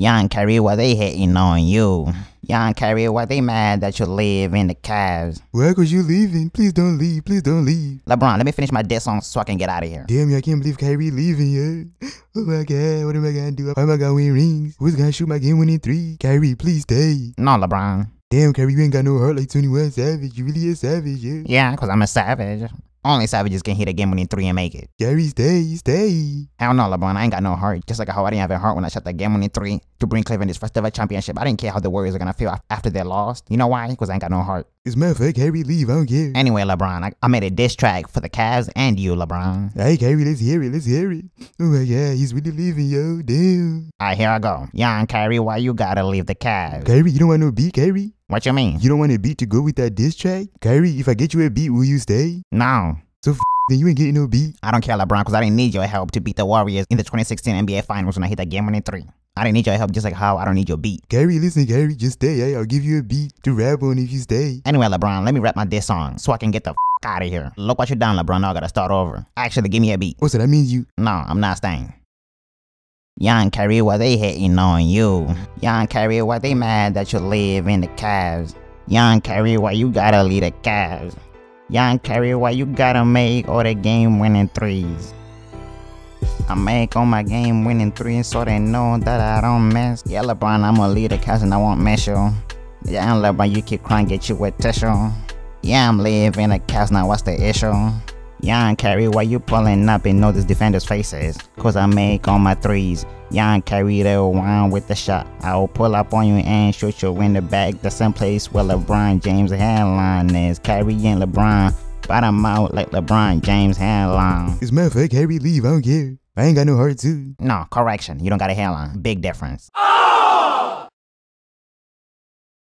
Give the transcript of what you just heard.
Young Kyrie, why they hating on you? Young Kyrie, why they mad that you live in the Cavs? Why cause you leaving? Please don't leave. Please don't leave. LeBron, let me finish my diss song so I can get out of here. Damn, I can't believe Kyrie leaving, yeah. Oh my god, what am I gonna do? How am I gonna win rings? Who's gonna shoot my game winning three? Kyrie, please stay. No, LeBron. Damn, Kyrie, you ain't got no heart like 21 Savage. You really a savage, yeah. Yeah, because I'm a savage. Only savages can hit a game winning three and make it. Kyrie, stay, stay. I don't know, LeBron. I ain't got no heart. Just like how I didn't have a heart when I shot that game winning three to bring Cleveland his first ever championship. I didn't care how the Warriors are gonna feel after they lost. You know why? Because I ain't got no heart. It's my fact, Kyrie, leave. I don't care. Anyway, LeBron, I, I made a diss track for the Cavs and you, LeBron. Hey, Kyrie, let's hear it. Let's hear it. Oh my god, he's really leaving, yo. Damn. Alright, here I go. Young Kyrie, why you gotta leave the Cavs? Kyrie, you don't want no beat, Kyrie? What you mean? You don't want a beat to go with that diss track? Kyrie, if I get you a beat, will you stay? No. So f- then you ain't getting no beat. I don't care, LeBron, because I didn't need your help to beat the Warriors in the 2016 NBA Finals when I hit that game winning three. I didn't need your help just like how I don't need your beat. Kyrie, listen, Kyrie, just stay. Hey, I'll give you a beat to rap on if you stay. Anyway, LeBron, let me rap my diss song so I can get the f- out of here. Look what you done, LeBron. Now I gotta start over. Actually, give me a beat. Oh, What's that? That means you. No, I'm not staying. Young Kyrie, why they hating on you? Young Kyrie, why they mad that you live in the Cavs? Young Kyrie, why you gotta lead the Cavs? Young Kyrie, why you gotta make all the game winning threes? I make all my game winning threes so they know that I don't miss. Yeah, LeBron, I'm gonna lead the Cavs and I won't miss you. Yeah, LeBron, you keep crying, get you with tissue. Yeah, I'm living the Cavs, now what's the issue? Young Kyrie, why you pulling up and know this defender's faces? Cause I make all my threes. Young Kyrie, the one with the shot. I will pull up on you and shoot you in the back. The same place where LeBron James' hairline is. Kyrie and LeBron, bottom out like LeBron James' hairline. As a matter of fact, Kyrie, leave. I don't care. I ain't got no heart too. No, correction. You don't got a hairline. Big difference. Ah!